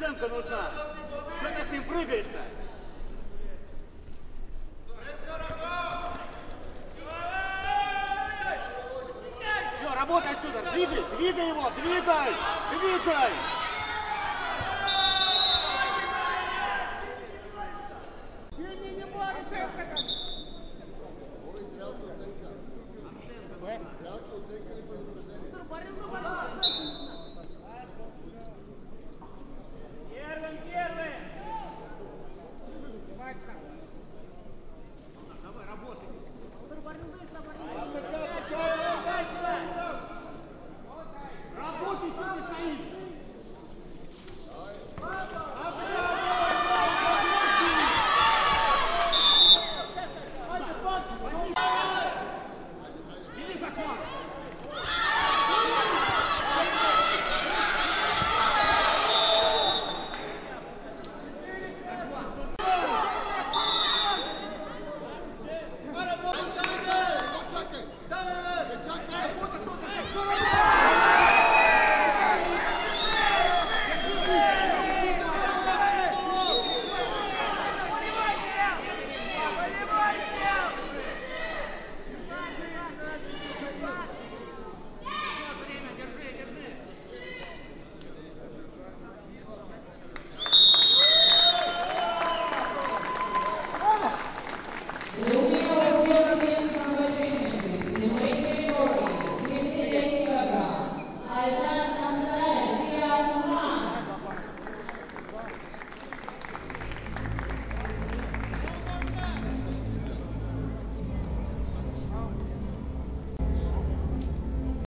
оценка нужна. Что ты с ним прыгаешь-то? Все, работай отсюда. Двигай, двигай его, двигай, двигай.